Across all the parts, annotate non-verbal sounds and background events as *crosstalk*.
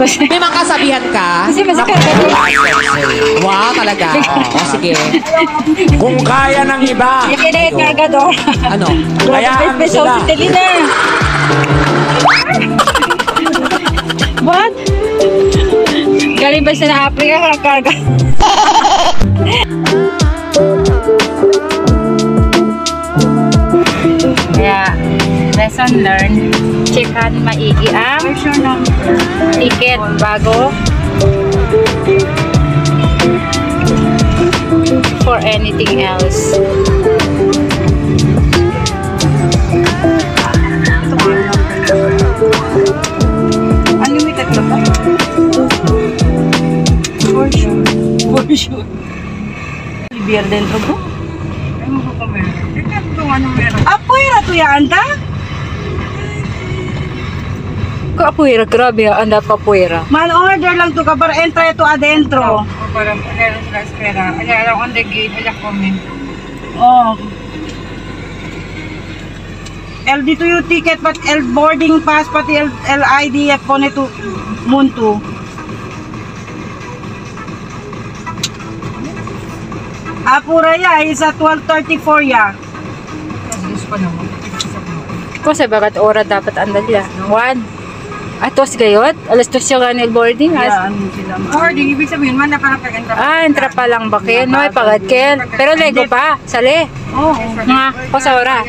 May mga kasabihan ka? kasi mas Wow, talaga. *laughs* Oo, sige. Kung kaya ng iba, Yung kinahit kargador. Ano? Hayaan mo Special sila. si Telina. What? Galing ba siya na Africa ka karga? *laughs* lesson learned. Checkan maigi ang ticket bago for anything else. Unlimited na ba? For sure. Beer dentro po. Ano ko pa meron? Ito ano meron? Apoy ra to anda. Kapuira, grabe ah, anda papuira. Man order lang to ka para entra ito adentro. O parang meron sila espera. Ala, lang on the gate, ala kami. Oh. LD to yung ticket pat L boarding pass pati L, LID at po nito muntu. Apura ya, isa 1234 ya. Tapos pa naman. Sa bagat ora dapat andal ya. One. Atos gayot? Alas dos siya ganil boarding? As, sila. Or, di ibig sabihin man na parang pag-enter. ah, entra pa lang ba kayo? No, pagat kel. Pero lego pa. Sali. Oh. Nga, o sa ora.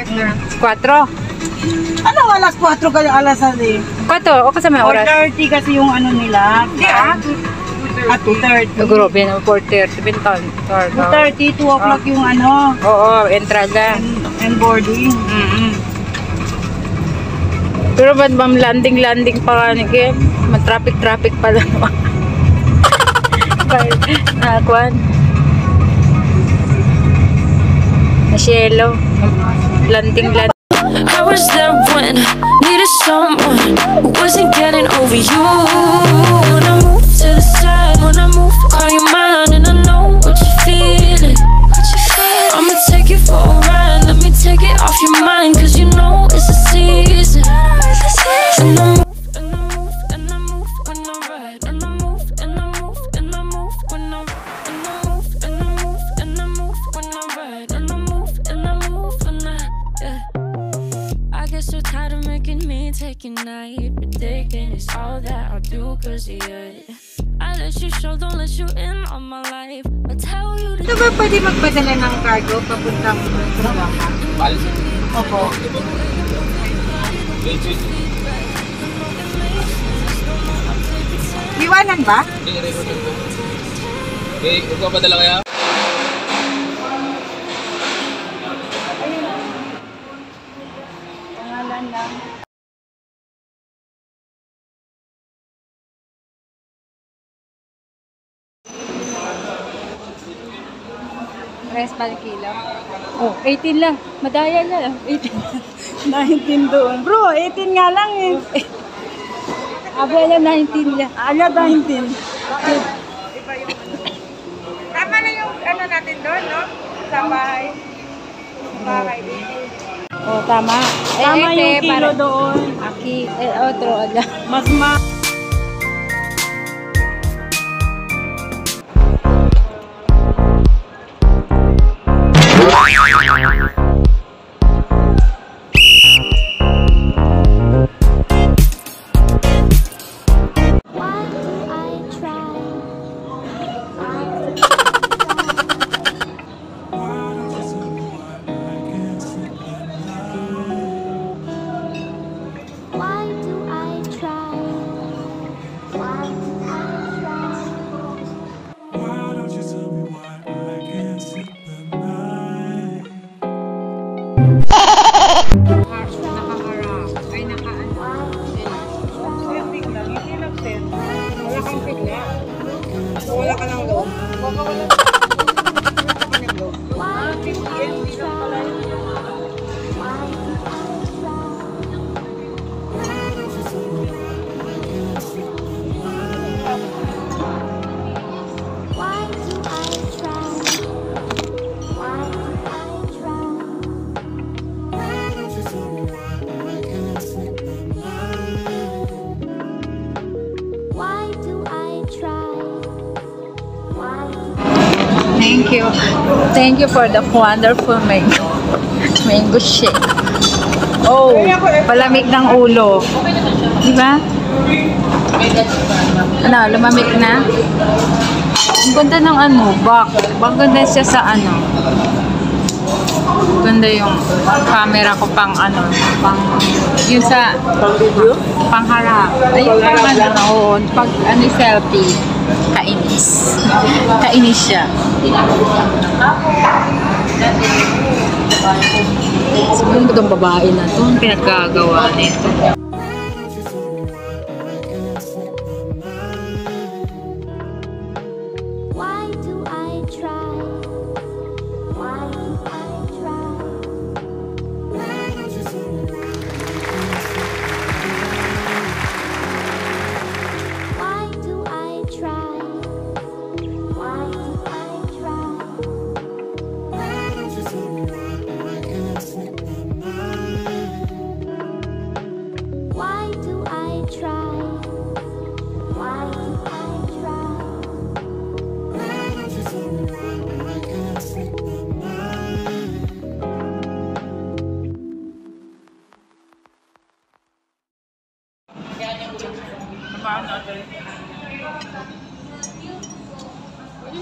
Quatro. Ano alas 4 kayo alas ali? Quatro. O kasama oras. 4.30 kasi yung ano nila. Hindi ah. At 2.30. Grabe na, 4.30. Bintan. 2.30, 2 o'clock yung ano, Oo, entrada. and, and boarding. Mm Pero ba't bang landing-landing pa ka ni Kim? Matraffic-traffic pa lang. *laughs* ah, kwan. Nasyelo. Landing-landing. I was there when needed someone who wasn't getting over you. When I move to the side, when I move, call you mine, Ito ba pwede magpadala ng cargo papuntang Bulacan? Opo. Iwanan ba? Okay, magpapadala kaya? Res pa kilo. Oh, 18 lang. Madaya lang. 18. 19 doon. Bro, 18 nga lang eh. Aba na 19 lang. Ala 19. Tama na yung ano natin doon, no? Sa bahay. Bahay. Oh, tama. Eh, Tama ete, yung kilo para- doon. Aki, eh, otro. Mas ma... Thank you for the wonderful mango. Mango shake. Oh, palamig ng ulo. Di ba? Ano, lumamig na? Ang ganda ng ano, back. Ang ganda siya sa ano. Ganda yung camera ko pang ano, pang, yung sa, pang video? Pang harap. Ayun, pang ano, pag ano, selfie. Kainis. *laughs* Kainis siya. Siguro ba itong babae na ito? Ang pinaggagawa nito.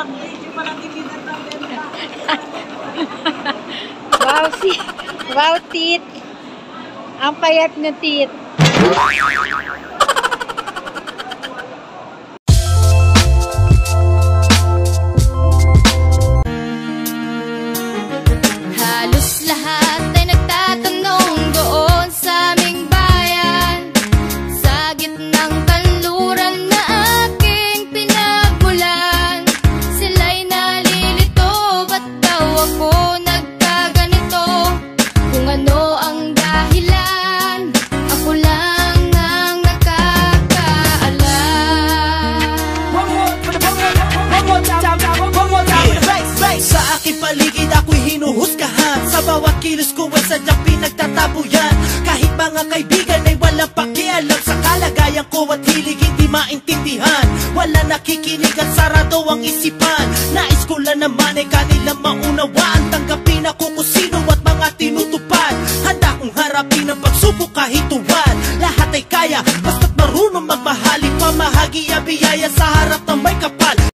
*laughs* Wow, si Wow, tit. Ang payat na tit. Kalagayan ko at hilig hindi maintindihan. Wala nakikinig at sarado ang isipan. Nais ko lang naman ay kanilang maunawaan. Tanggapin ako kung sino at mga tinutupad. Handa kong harapin ang pagsubok kahit tuwan. Lahat ay kaya, basta't marunong magmahali Pamahagi ang biyaya sa harap ng may kapal